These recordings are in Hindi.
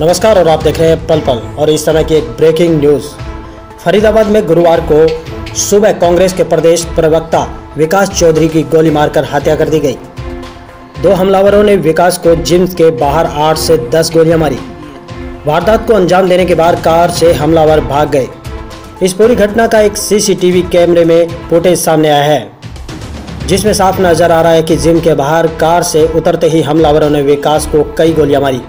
नमस्कार और आप देख रहे हैं पल पल और इस समय की एक ब्रेकिंग न्यूज़ फरीदाबाद में गुरुवार को सुबह कांग्रेस के प्रदेश प्रवक्ता विकास चौधरी की गोली मारकर हत्या कर दी गई। दो हमलावरों ने विकास को जिम के बाहर आठ से दस गोलियाँ मारी। वारदात को अंजाम देने के बाद कार से हमलावर भाग गए। इस पूरी घटना का एक सीसीटीवी कैमरे में फुटेज सामने आया है, जिसमें साफ़ नज़र आ रहा है कि जिम के बाहर कार से उतरते ही हमलावरों ने विकास को कई गोलियाँ मारी।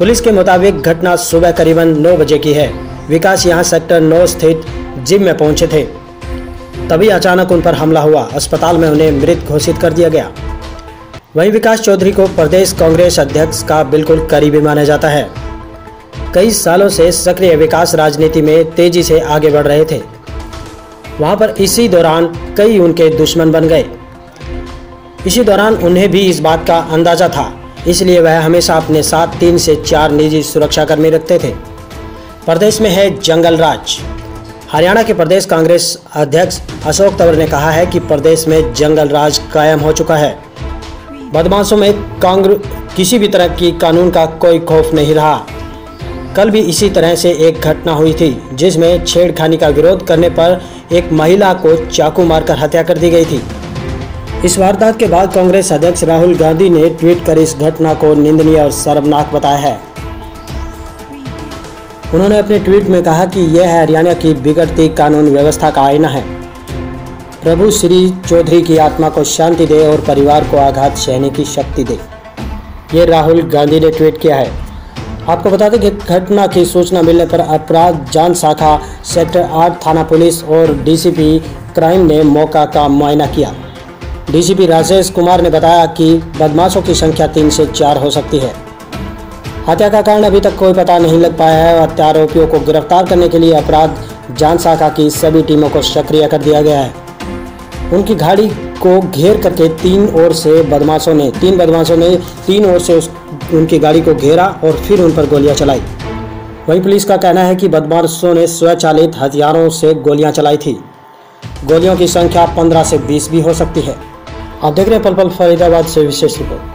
पुलिस के मुताबिक घटना सुबह करीबन 9 बजे की है। विकास यहाँ सेक्टर 9 स्थित जिम में पहुँचे थे। तभी अचानक उन पर हमला हुआ। अस्पताल में उन्हें मृत घोषित कर दिया गया। वहीं विकास चौधरी को प्रदेश कांग्रेस अध्यक्ष का बिल्कुल करीबी माना जाता है। कई सालों से सक्रिय विकास राजनीति में तेज़ी से आगे बढ़ रहे थे। वहाँ पर इसी दौरान कई उनके दुश्मन बन गए। इसी दौरान उन्हें भी इस बात का अंदाज़ा था इसलिए वह हमेशा अपने साथ तीन से चार निजी सुरक्षाकर्मी रखते थे। प्रदेश में है जंगल राज। हरियाणा के प्रदेश कांग्रेस अध्यक्ष अशोक तंवर ने कहा है कि प्रदेश में जंगल राज कायम हो चुका है। बदमाशों में कांग्रेस किसी भी तरह की कानून का कोई खौफ नहीं रहा। कल भी इसी तरह से एक घटना हुई थी, जिसमें छेड़खानी का विरोध करने पर एक महिला को चाकू मारकर हत्या कर दी गई थी। इस वारदात के बाद कांग्रेस अध्यक्ष राहुल गांधी ने ट्वीट कर इस घटना को निंदनीय और शर्मनाक बताया है। उन्होंने अपने ट्वीट में कहा कि यह हरियाणा की बिगड़ती कानून व्यवस्था का आईना है। प्रभु श्री चौधरी की आत्मा को शांति दे और परिवार को आघात सहने की शक्ति दे। ये राहुल गांधी ने ट्वीट किया है। आपको बता दें कि घटना की सूचना मिलने पर अपराध जाँच शाखा, सेक्टर आठ थाना पुलिस और डीसीपी क्राइम ने मौका का मुआयना किया। डीसीपी राजेश कुमार ने बताया कि बदमाशों की संख्या तीन से चार हो सकती है। हत्या का कारण अभी तक कोई पता नहीं लग पाया है और आरोपियों को गिरफ़्तार करने के लिए अपराध जाँच शाखा की सभी टीमों को सक्रिय कर दिया गया है। उनकी गाड़ी को घेर करके तीन ओर से बदमाशों ने तीन बदमाशों ने तीन ओर से उनकी गाड़ी को घेरा और फिर उन पर गोलियाँ चलाई। वहीं पुलिस का कहना है कि बदमाशों ने स्वचालित हथियारों से गोलियाँ चलाई थी। गोलियों की संख्या 15 से 20 भी हो सकती है। आप देख रहे हैं पल पल फरीदाबाद से विशेष रिपोर्ट